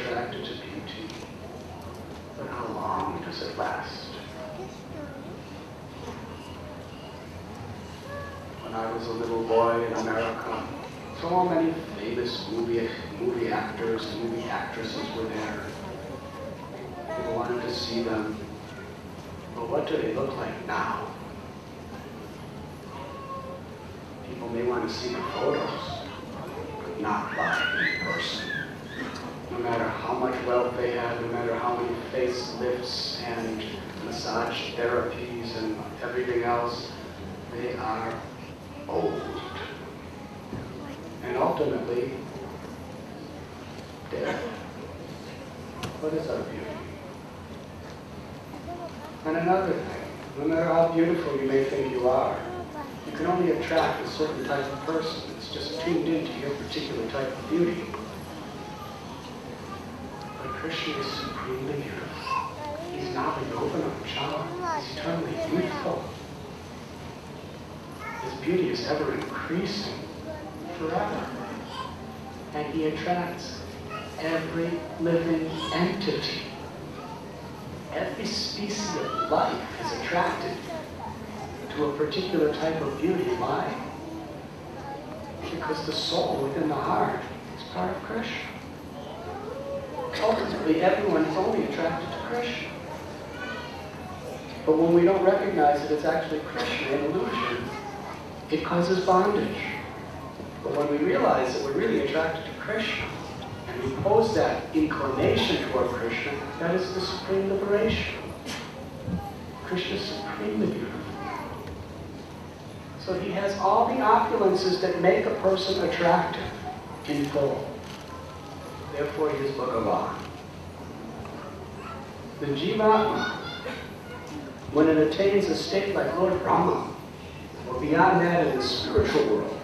attracted to beauty, but how long does it last? When I was a little boy in America, so many famous movie, movie actors and movie actresses were there. People wanted to see them. But what do they look like now? People may want to see the photos, but not live in person. No matter how much wealth they have, no matter how many facelifts and massage therapies and everything else, they are old. And ultimately, dead. What is our beauty? And another thing, no matter how beautiful you may think you are, you can only attract a certain type of person that's just tuned into your particular type of beauty. Krishna is supremely beautiful. He's not a Yovanam child. He's eternally beautiful. His beauty is ever increasing forever. And he attracts every living entity. Every species of life is attracted to a particular type of beauty. Why? Because the soul within the heart is part of Krishna. Ultimately, everyone is only attracted to Krishna. But when we don't recognize that it's actually Krishna, an illusion, it causes bondage. But when we realize that we're really attracted to Krishna, and we pose that inclination toward Krishna, that is the supreme liberation. Krishna is supremely beautiful. So he has all the opulences that make a person attractive in full. Therefore, he is Bhagavan. The Jivatma, when it attains a state like Lord Brahma, or beyond that in the spiritual world,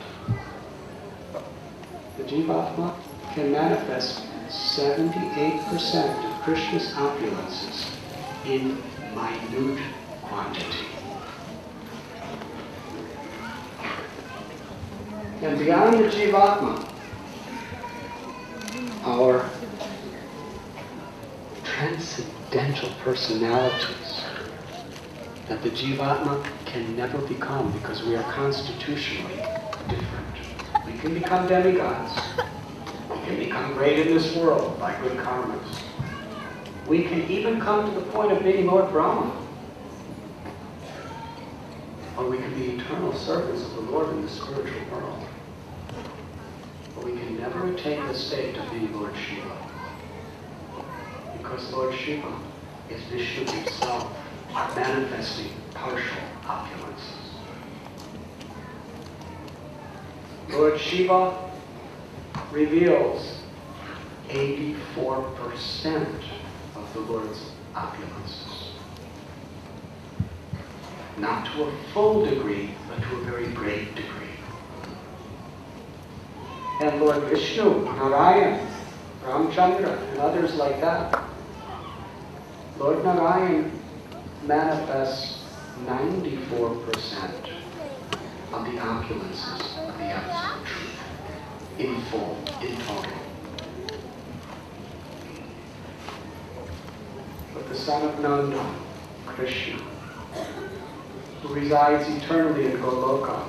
the Jivatma can manifest 78% of Krishna's opulences in minute quantity. And beyond the Jivatma, our transcendental personalities that the Jivatma can never become because we are constitutionally different. We can become demigods. We can become great in this world by good karmas. We can even come to the point of being Lord Brahma. Or we can be eternal servants of the Lord in the spiritual world. But we can never attain the state of being Lord Shiva. Because Lord Shiva is Vishnu himself, manifesting partial opulence. Lord Shiva reveals 84% of the Lord's opulences. Not to a full degree, but to a very great degree. And Lord Vishnu, Narayan, Ramchandra, and others like that. Lord Narayan manifests 94% of the opulences of the Absolute Truth in full, in total. But the son of Nanda, Krishna, who resides eternally in Goloka,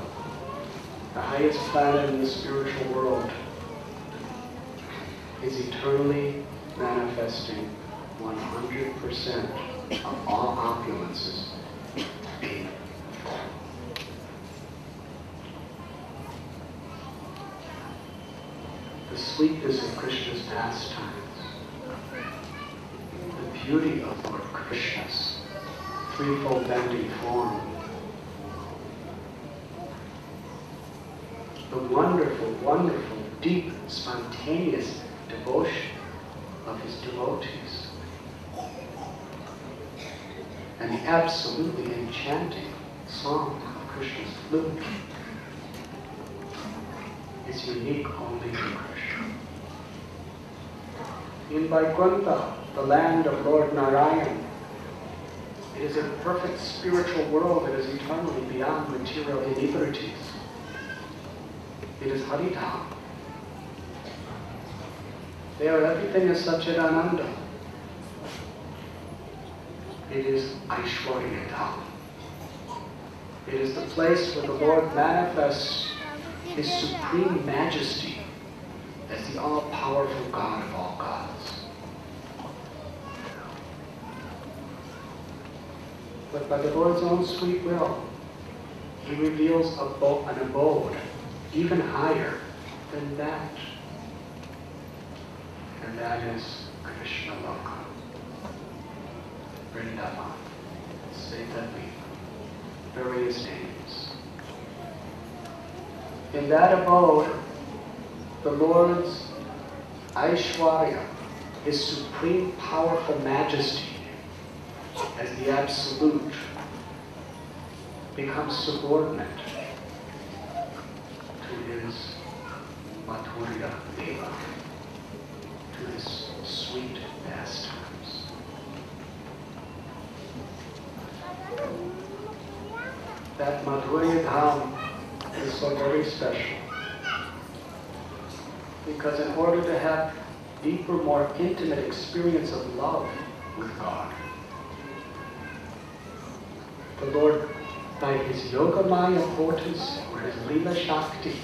the highest planet in the spiritual world, is eternally manifesting 100% of all opulences full. The sweetness of Krishna's pastimes, the beauty of Lord Krishna's threefold bending form, the wonderful, wonderful, deep, spontaneous devotion of his devotees. And the absolutely enchanting song of Krishna's flute is unique only to Krishna. In Vaikuntha, the land of Lord Narayan, it is a perfect spiritual world that is eternally beyond material iniquities. It is Haridham. There everything is Satchidananda. It is Aishwarya It is the place where the Lord manifests His supreme majesty as the all-powerful God of all gods. But by the Lord's own sweet will, He reveals an abode even higher than that. And that is Krishna Loka. That we various names. In that abode, the Lord's Aishwarya, His supreme powerful majesty as the absolute, becomes subordinate to His Madhurya Deva, to His sweet pastimes. That Madhurya Dham is so very special. Because in order to have deeper, more intimate experience of love with God, the Lord, by his yoga maya potency or his lila shakti,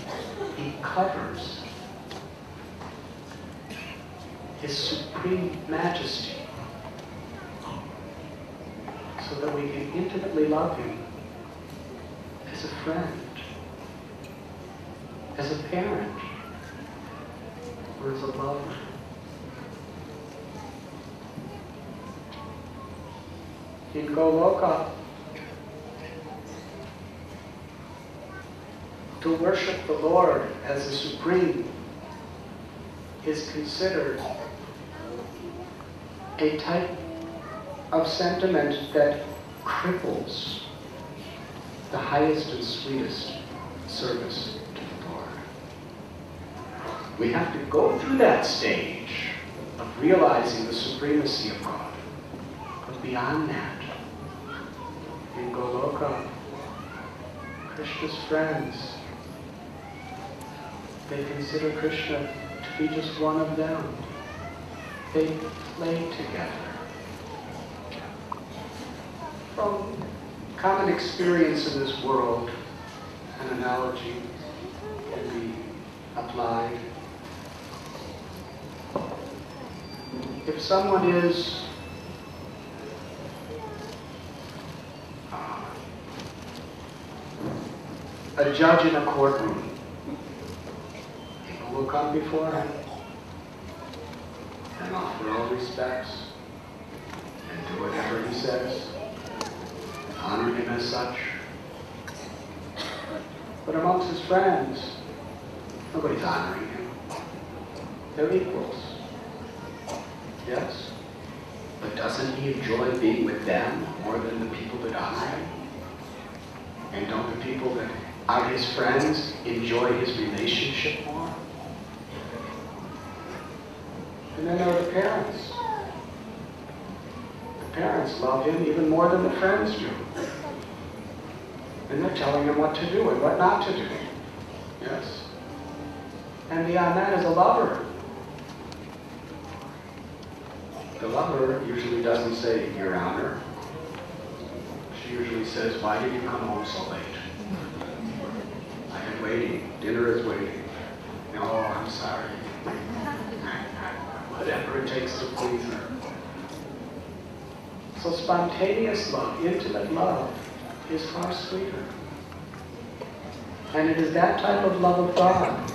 he covers his supreme majesty so that we can intimately love him as a friend, as a parent, or as a lover. In Goloka, to worship the Lord as the supreme is considered a type of sentiment that cripples the highest and sweetest service to the Lord. We have to go through that stage of realizing the supremacy of God. But beyond that, in Goloka, Krishna's friends, they consider Krishna to be just one of them. They play together. From common experience in this world, an analogy can be applied. If someone is uh, a judge in a courtroom, people will come before him and offer all respects and do whatever he says honor him as such. But amongst his friends, nobody's honoring him. They're equals. Yes? But doesn't he enjoy being with them more than the people that honor him? And don't the people that are his friends enjoy his relationship more? And then there are the parents parents love him even more than the friends do. And they're telling him what to do and what not to do. Yes? And beyond that is a lover. The lover usually doesn't say, Your Honor. She usually says, Why did you come home so late? I am waiting. Dinner is waiting. Oh, I'm sorry. Whatever it takes to please her. So spontaneous love, intimate love, is far sweeter. And it is that type of love of God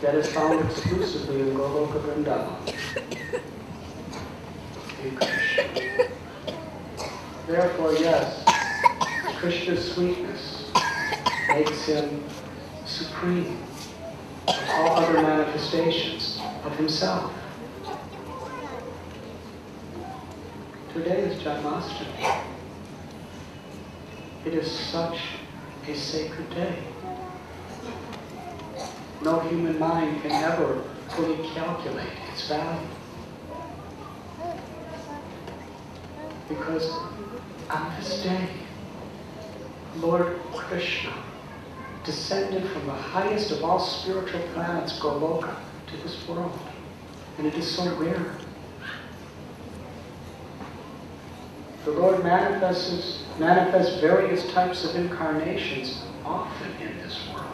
that is found exclusively in Goloka Vrindavan. Therefore, yes, Krishna's sweetness makes him supreme of all other manifestations of himself. Today is Janmashtami. It is such a sacred day. No human mind can ever fully calculate its value. Because on this day, Lord Krishna descended from the highest of all spiritual planets, Goloka, to this world. And it is so rare. The Lord manifests, manifests various types of incarnations often in this world.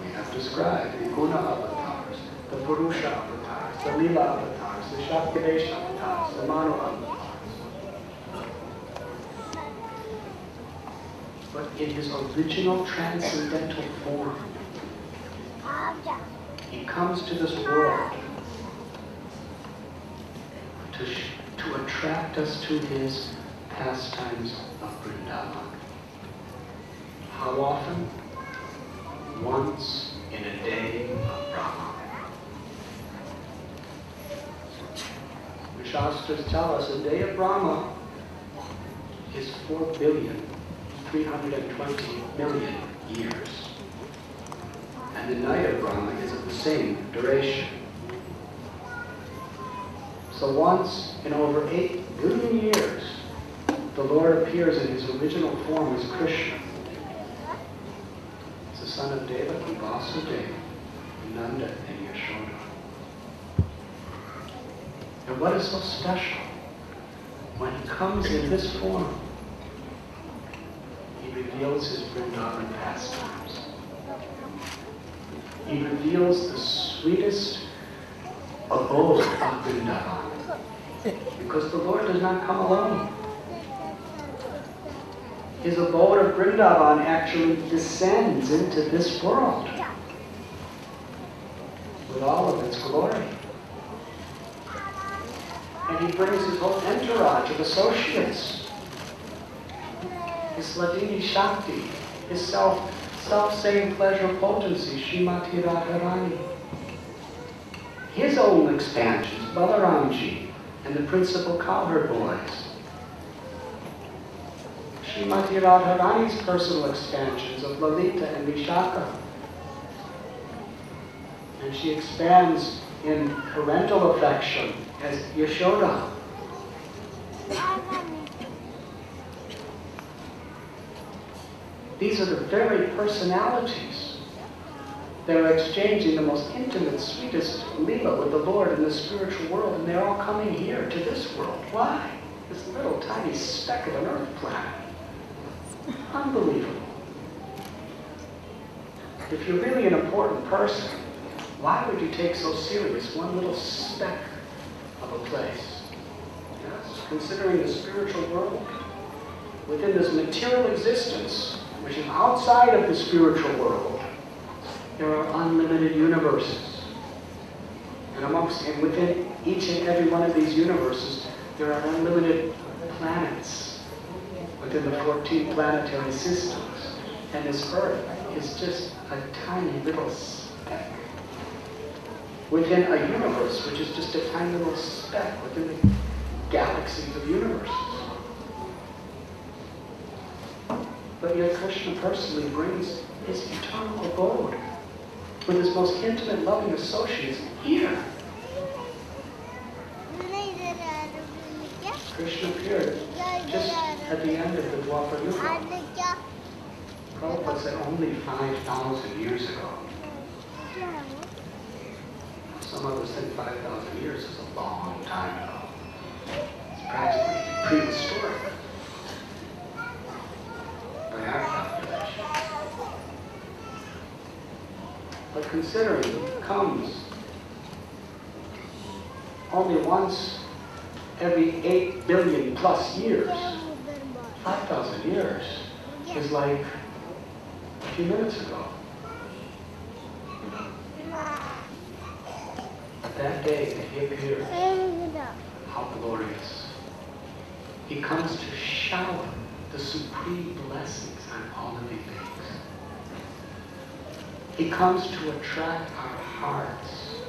We have described the Guna avatars, the Purusha avatars, the Lila avatars, the Shaktivesh avatars, the Manu avatars. But in his original transcendental form, he comes to this world to, to attract us to his pastimes of Vrindavan. How often? Once in a day of Brahma. The Shastras tell us a day of Brahma is 4 billion 320 million years. And the night of Brahma is of the same duration. So once in over 8 billion years, the Lord appears in his original form as Krishna. He's the son of Devaki, Vasudeva, Nanda, and Yashoda. And what is so special? When he comes in this form, he reveals his Vrindavan pastimes. He reveals the sweetest abode of Vrindavan. Because the Lord does not come alone. His abode of Vrindavan actually descends into this world with all of its glory. And he brings his whole entourage of associates his Hladini Shakti, his self, self-same pleasure potency, Shrimati Radharani. His own expansions, Balaramji, and the principal cowherd boys. Shrimati Radharani's personal expansions of Lalita and Vishaka. And she expands in parental affection as Yashoda. These are the very personalities that are exchanging the most intimate, sweetest lila with the Lord in the spiritual world, and they're all coming here to this world. Why? This little tiny speck of an earth planet. Unbelievable. If you're really an important person, why would you take so serious one little speck of a place? Yes, considering the spiritual world, within this material existence, which is outside of the spiritual world, there are unlimited universes. And amongst and within each and every one of these universes, there are unlimited planets within the 14 planetary systems. And this Earth is just a tiny little speck within a universe, which is just a tiny little speck within the galaxies of universes. But yet Krishna personally brings his eternal abode with his most intimate, loving associates here. Krishna appeared just at the end of the Dwapar Yuga. Prabhupada said only 5,000 years ago. Some others think 5,000 years is a long time ago. It's practically prehistoric by our calculation. But considering comes only once every 8 billion plus years, 5,000 years, is like a few minutes ago. That day that he appeared, how glorious. He comes to shower the supreme blessings on all living beings. He comes to attract our hearts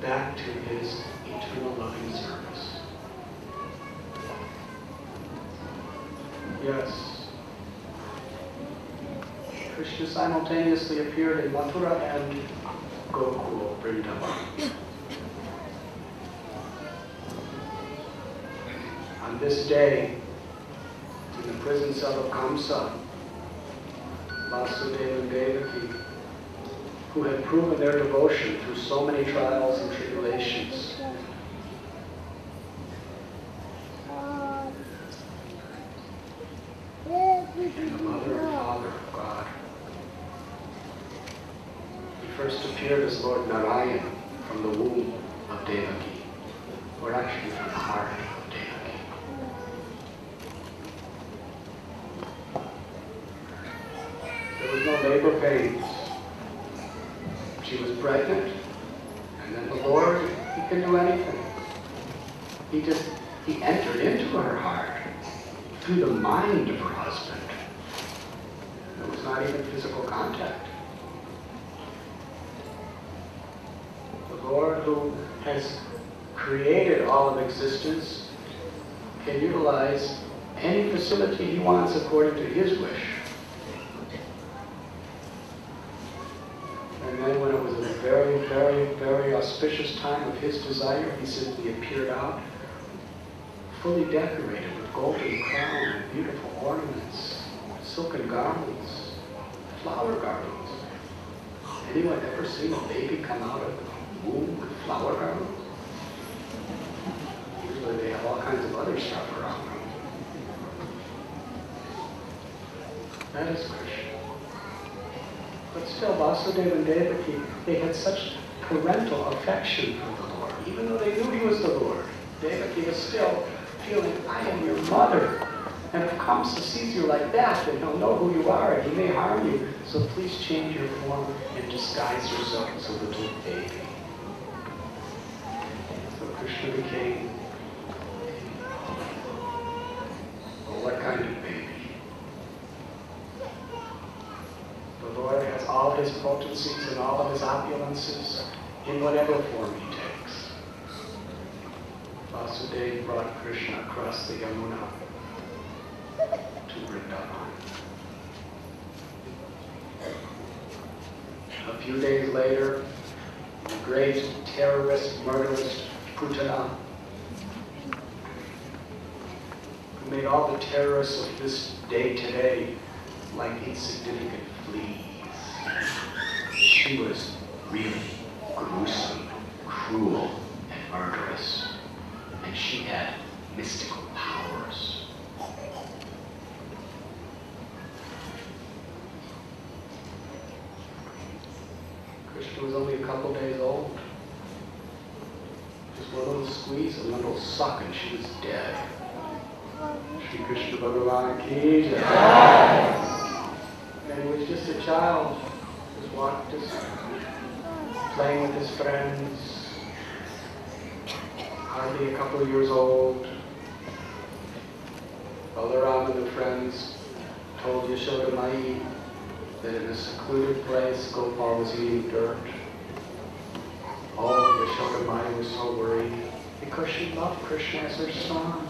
back to his eternal loving service. Yes. Krishna simultaneously appeared in Mathura and Gokul Vrindavan. On this day, in the prison cell of Kamsa, Vasudeva and Devaki, who had proven their devotion through so many trials and tribulations, and the mother and father of God. He first appeared as Lord Narayan from the womb of Devaki, or actually from the heart of Devaki. There was no labor pains. She was pregnant, and then the Lord, He can do anything. He just, He entered into her heart through the mind of her husband. There was not even physical contact. The Lord who has created all of existence can utilize any facility he wants according to his wish. And then when it was a very, very, very auspicious time of his desire, he simply appeared out, fully decorated with golden crown and beautiful ornaments, silken garments, flower garments. Anyone ever seen a baby come out of the womb with flower garments? Usually they have all kinds of other stuff around them. That is Krishna. But still, Vasudeva and Devaki, they had such parental affection for the Lord. Even though they knew he was the Lord, Devaki was still feeling, I am your mother. And if Kamsa sees you like that, then he'll know who you are and he may harm you. So please change your form and disguise yourself as a little baby. So Krishna became, well, what kind of baby? The Lord has all his potencies and all of his opulences in whatever form he takes. Vasudeva brought Krishna across the Yamuna to Vrindavan. A few days later, the great terrorist, murderous Putana, who made all the terrorists of this day today like insignificant fleas. She was really gruesome, cruel, and murderous. And she had mystical powers. Krishna was only a couple days old. Just one little squeeze, a little suck, and she was dead. Shri Krishna Bhagavan ki jai. And he was just a child, just walked, just playing with his friends, years old. And the friends told Yashoda Mai that in a secluded place Gopal was eating dirt. Oh, Yashoda Mai was so worried because she loved Krishna as her son.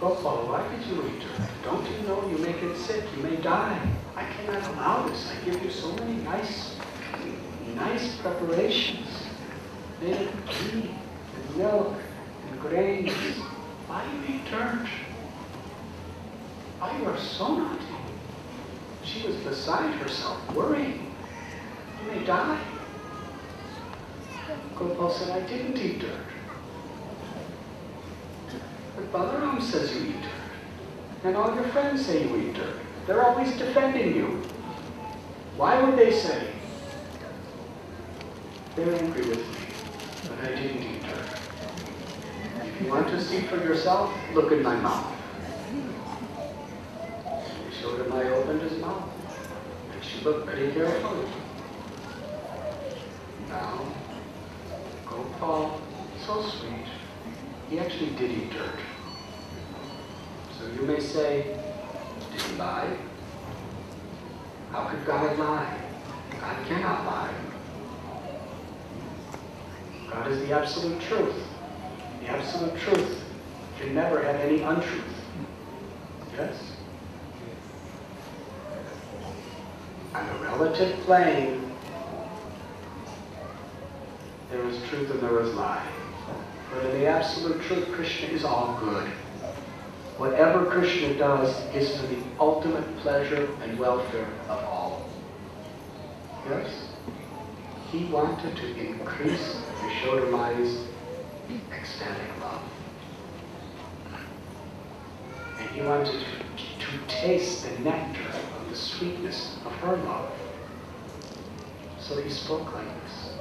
Gopal, why did you eat dirt? Don't you know you may get sick, you may die. I cannot allow this. I give you so many nice, nice preparations. Of ghee and milk and grains. Why do you eat dirt? Why you are so naughty? She was beside herself, worrying. You may die. Gopal said, I didn't eat dirt. But Balaram says you eat dirt. And all your friends say you eat dirt. They're always defending you. Why would they say? They're angry with me, but I didn't eat dirt. If you want to see for yourself, look in my mouth. He showed him I opened his mouth. And she looked very carefully. Now, Gopal, so sweet, he actually did eat dirt. So you may say, did he lie? How could God lie? God cannot lie. God is the absolute truth. The absolute truth can never have any untruth. Yes? On the relative plane, there is truth and there is lie. But in the absolute truth, Krishna is all good. Whatever Krishna does is for the ultimate pleasure and welfare of all. Yes? He wanted to increase Yashodamai's ecstatic love. And he wanted to, to taste the nectar of the sweetness of her love. So he spoke like this.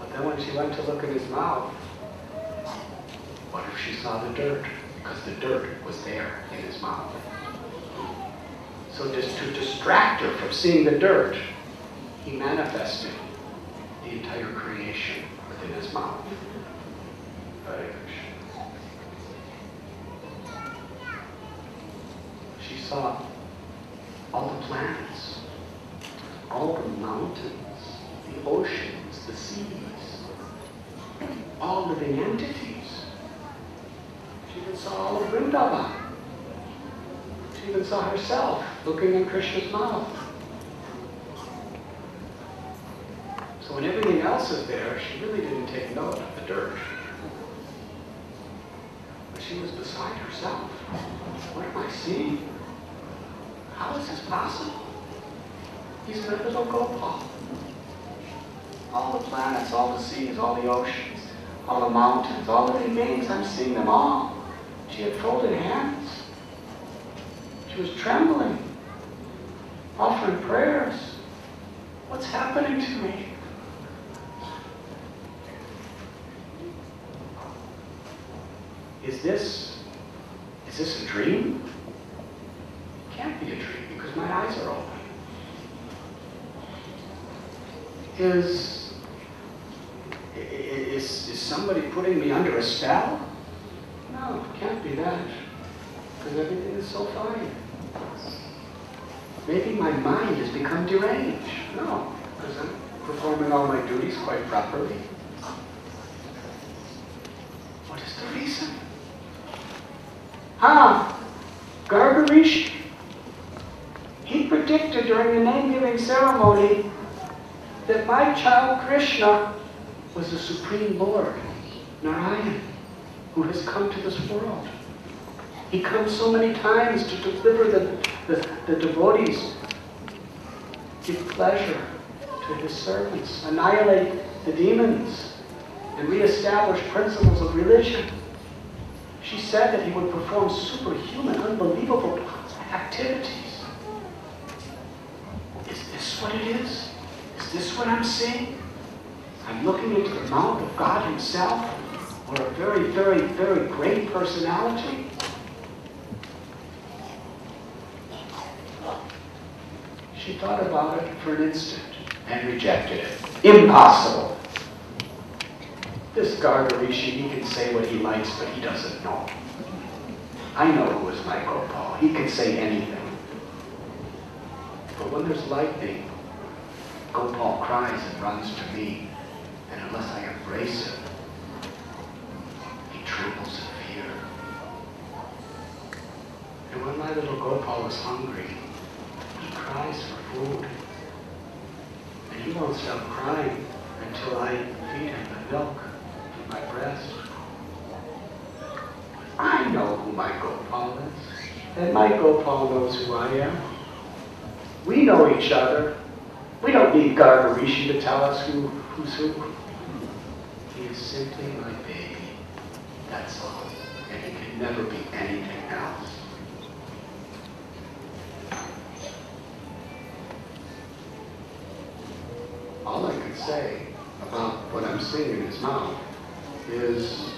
But then when she went to look at his mouth, what if she saw the dirt? Because the dirt was there in his mouth. So just to distract her from seeing the dirt, he manifested the entire creation within his mouth. Hare Krishna. She saw all the planets, all the mountains, the oceans, the seas, all living entities. She even saw all of Vrindavan. She even saw herself looking in Krishna's mouth. So when everything else is there, she really didn't take note of the dirt. But she was beside herself. What am I seeing? How is this possible? He's my little Gopal. All the planets, all the seas, all the oceans, all the mountains, all the beings, I'm seeing them all. She had folded hands. She was trembling, offering prayers. What's happening to me? Is this, is this a dream? It can't be a dream because my eyes are open. Is, is, is somebody putting me under a spell? No, it can't be that. Because everything is so fine. Maybe my mind has become deranged. No, because I'm performing all my duties quite properly. What is the reason? Ah, Gargarishi, he predicted during the name-giving ceremony that my child Krishna was the Supreme Lord, Narayan, who has come to this world. He comes so many times to deliver the, the, the devotees, give pleasure to his servants, annihilate the demons, and reestablish principles of religion. She said that he would perform superhuman, unbelievable activities. Is this what it is? Is this what I'm seeing? I'm looking into the mouth of God himself, or a very, very, very great personality. She thought about it for an instant and rejected it. Impossible. This Gargarishi, he can say what he likes, but he doesn't know. I know who is my Gopal. He can say anything. But when there's lightning, Gopal cries and runs to me, and unless I embrace him, he trembles in fear. And when my little Gopal is hungry, he cries for food. And he won't stop crying until I feed him the milk my. I know who my Gopal is, and my Gopal knows who I am. We know each other. We don't need Gargarishi to tell us who, who's who. He is simply my baby. That's all. And he can never be anything else. All I can say about what I'm seeing in his mouth is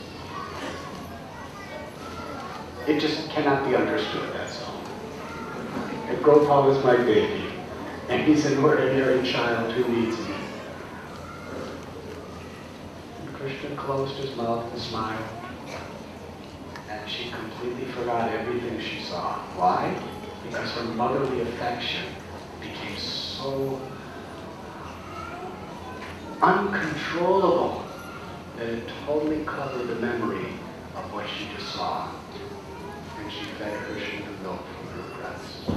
it just cannot be understood, that's all. And Gopal is my baby, and he's an ordinary child who needs me. And Krishna closed his mouth and smiled, and she completely forgot everything she saw. Why? Because her motherly affection became so uncontrollable that it totally covered the memory of what she just saw. And she fed Krishna the milk from her breast.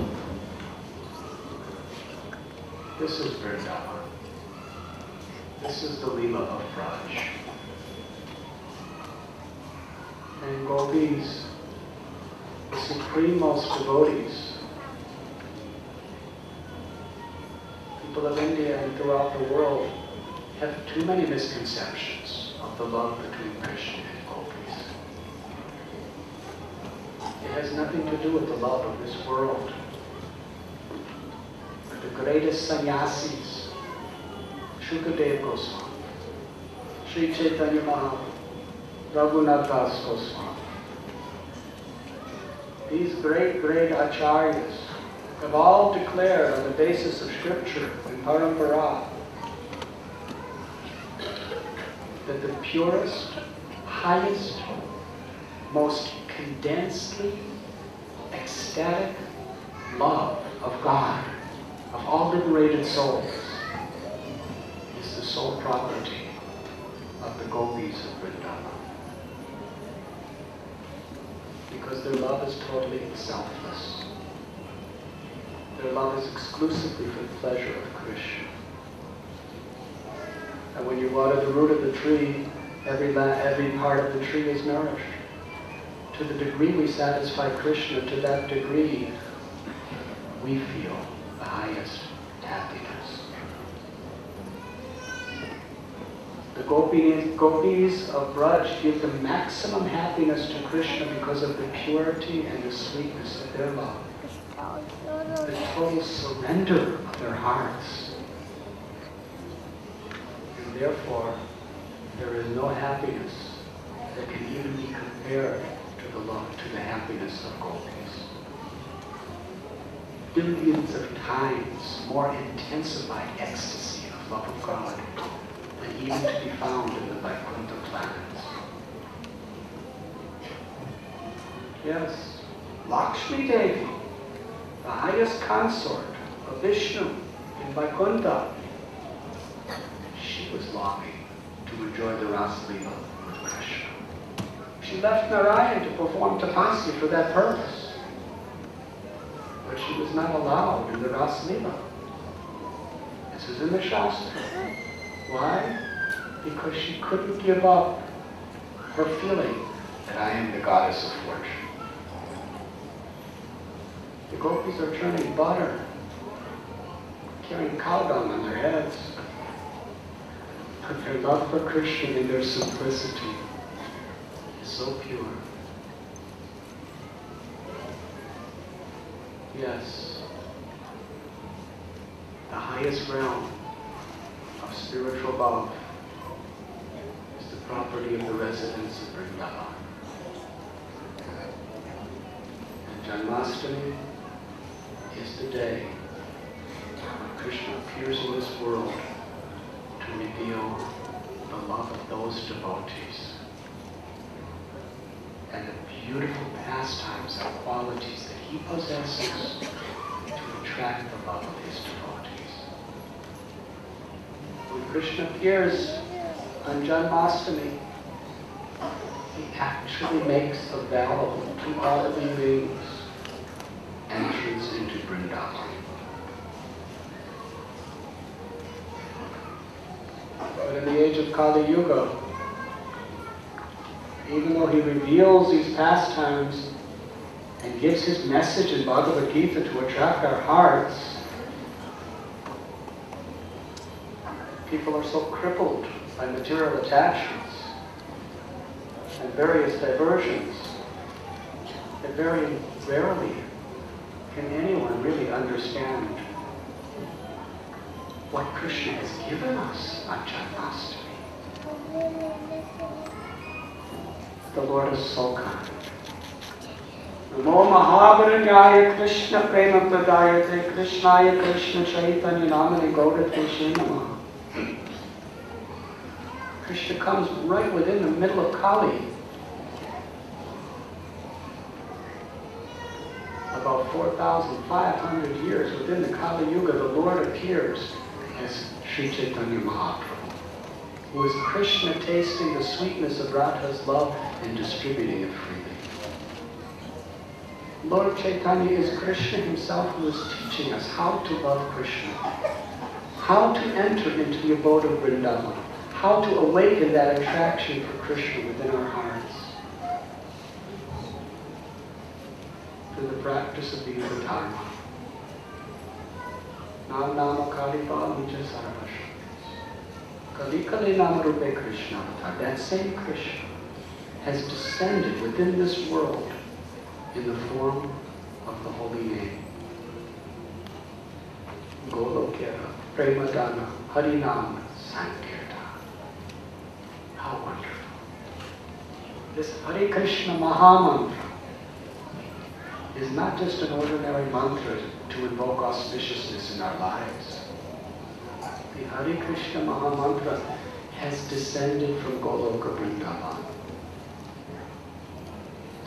This is Vrindavan. This is the Leela of Braj. And gopis, the supreme most devotees, people of India and throughout the world have too many misconceptions of the love between Krishna and gopis. It has nothing to do with the love of this world. The greatest sannyasis, Shukadev Goswami, Sri Chaitanya Mahaprabhu, Raghunath Das Goswami. These great, great acharyas have all declared on the basis of scripture and parampara that the purest, highest, most condensedly ecstatic love of God, of all liberated souls, is the sole property of the gopis of Vrindavan. Because their love is totally selfless. Their love is exclusively for the pleasure of Krishna. And when you water the root of the tree, every, every part of the tree is nourished. To the degree we satisfy Krishna, to that degree we feel the highest happiness. The gopis, gopis of Braj give the maximum happiness to Krishna because of the purity and the sweetness of their love, the total surrender of their hearts. Therefore, there is no happiness that can even be compared to the love, to the happiness of gopis. Billions of times more intensified ecstasy of love of God than even to be found in the Vaikuntha planets. Yes, Lakshmi Devi, the highest consort of Vishnu in Vaikuntha, she to enjoy the Ras Leela with Krishna. She left Narayan to perform tapasya for that purpose. But she was not allowed in the Rasleela. This is in the Shastra. Why? Because she couldn't give up her feeling that I am the goddess of fortune. The gopis are churning butter, carrying cow dung on their heads. But their love for Krishna in their simplicity is so pure. Yes, the highest realm of spiritual love is the property of the residents of Vrindavan. And Janmashtami is the day when Krishna appears in this world reveal the love of those devotees and the beautiful pastimes and qualities that he possesses to attract the love of his devotees. When Krishna appears on Janmashtami, he actually makes available to all living beings entrance into Vrindavan. Kali Yuga, even though he reveals these pastimes and gives his message in Bhagavad Gita to attract our hearts, people are so crippled by material attachments and various diversions that very rarely can anyone really understand what Krishna has given us on Janmashtami. The Lord is so kind. Namo Mahavadanyaya Krishna Prema Pradayate Krishnaya Krishna Chaitanya Namani Gaudateshe Namaha. Krishna comes right within the middle of Kali. About 4,500 years within the Kali Yuga, the Lord appears as Sri Chaitanya Mahaprabhu. Who is Krishna tasting the sweetness of Radha's love and distributing it freely. Lord Chaitanya is Krishna himself who is teaching us how to love Krishna, how to enter into the abode of Vrindavan, how to awaken that attraction for Krishna within our hearts. Through the practice of the Dharma. Nam Nama Kalipa Nija Sarvasha. Kali Kali Namarupe Krishna. That same Krishna has descended within this world in the form of the holy name. Golokera, Premadana, Harinam, Sankirtan. How wonderful. This Hare Krishna Mahamantra is not just an ordinary mantra to invoke auspiciousness in our lives. The Hare Krishna Mahamantra has descended from Goloka Vrindavan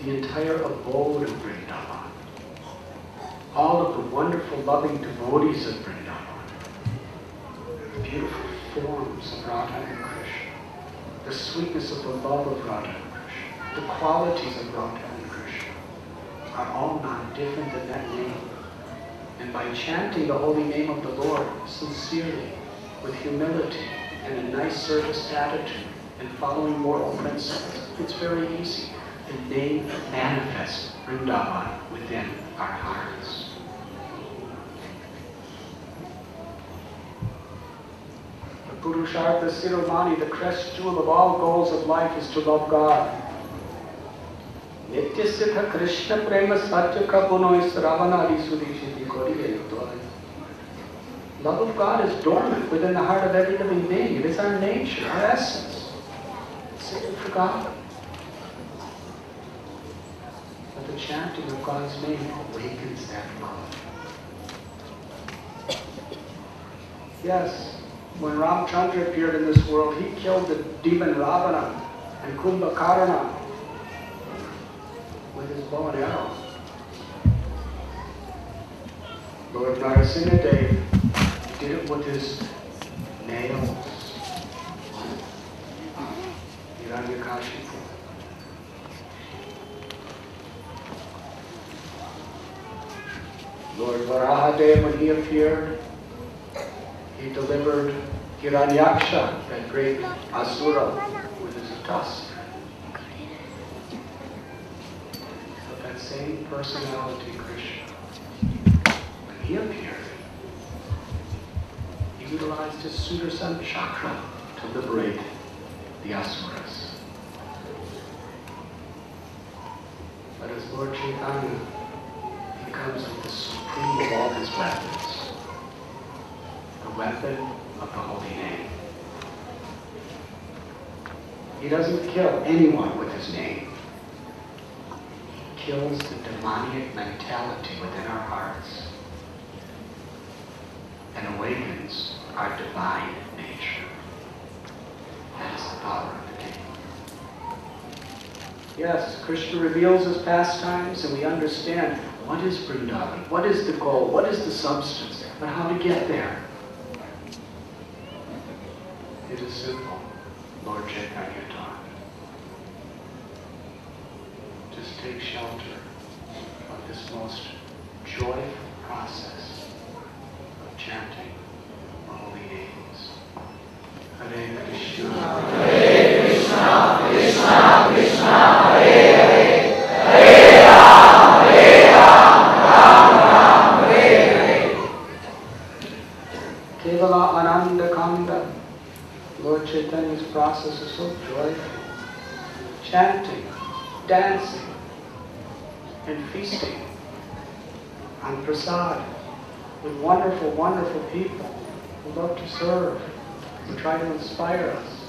the entire abode of Vrindavan. All of the wonderful, loving devotees of Vrindavan. The beautiful forms of Radha and Krishna. The sweetness of the love of Radha and Krishna. The qualities of Radha and Krishna are all not different than that name. And by chanting the holy name of the Lord sincerely, with humility, and a nice service attitude, and following moral principles, it's very easy the name manifests Vrindavan within our hearts. The Purushartha Siromani, the crest jewel of all goals of life, is to love God. Nityasiddha Krishna Prema Satya Kapuno Sravanadi Sudishiti Love of God is dormant within the heart of every living being. It is our nature, our essence. It's for God. But the chanting of God's name awakens that love. Yes, when Ramchandra appeared in this world, he killed the demon Ravana and Kumbhakarna with his bow and arrow. Lord Narasimhadev did it with his nails. Hiranyakashipu. Lord Varahadev, when he appeared, he delivered Hiranyaksha, that great asura, with his tusk. But that same personality, Krishna, when he appeared, utilized his Sudarshan chakra to liberate the asuras. But as Lord Chaitanya comes with the supreme of all his weapons, the weapon of the holy name. He doesn't kill anyone with his name. He kills the demoniac mentality within our hearts and awakens our divine nature. That is the power of the name. Yes, Krishna reveals his pastimes and we understand what is Vrindavan? What is the goal? What is the substance? But how to get there? It is simple. Lord Chaitanya taught. Just take shelter of this most joyful process of chanting the holy names. Hare Krishna. Hare Krishna. Krishna Krishna. Hare Hare. Hare Ram. Hare Ram. Kevala Ananda Kanda. Lord Chaitanya's process is so joyful. Chanting, dancing, and feasting on prasad with wonderful, wonderful people who love to serve, who try to inspire us,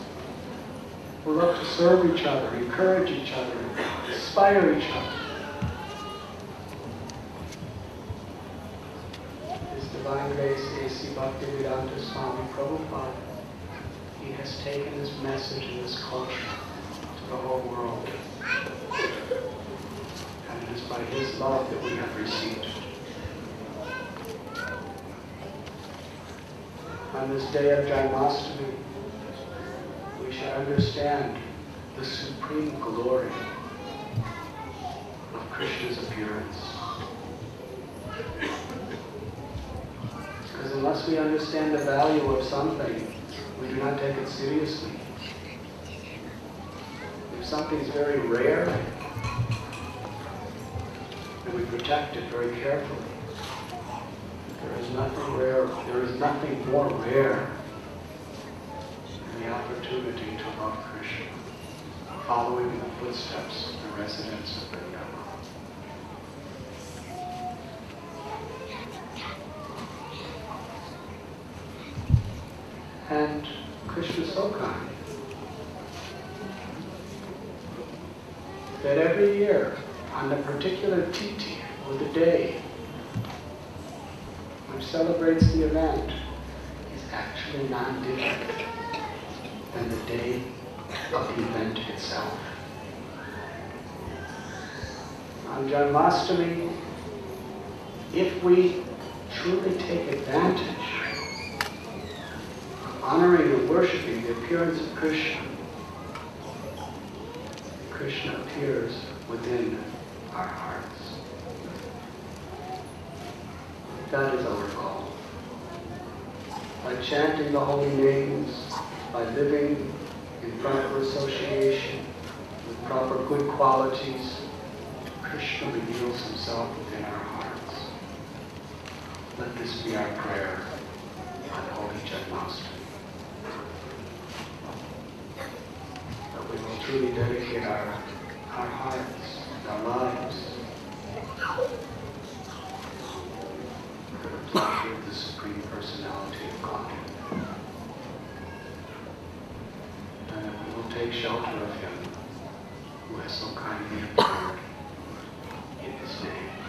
who love to serve each other, encourage each other, inspire each other. His Divine Grace A.C. Bhaktivedanta Swami Prabhupada, he has taken this message and this culture the whole world. And it is by his love that we have received it. On this day of Janmashtami, we should understand the supreme glory of Krishna's appearance. Because unless we understand the value of something, we do not take it seriously. If something is very rare, and we protect it very carefully. There is nothing rare, there is nothing more rare than the opportunity to love Krishna, following in the footsteps of the residents of Vrindavan. And Krishna is so kind that every year, on the particular tithi, or the day, which celebrates the event, is actually not different than the day of the event itself. On Janmashtami, if we truly take advantage of honoring and worshiping the appearance of Krishna, Krishna appears within our hearts. That is our goal. By chanting the holy names, by living in proper association with proper good qualities, Krishna reveals himself within our hearts. Let this be our prayer on Holy Janmashtami. That we will truly dedicate our, our hearts, our lives, to of the Supreme Personality of Godhead. And that we will take shelter of Him who has so kindly appeared in His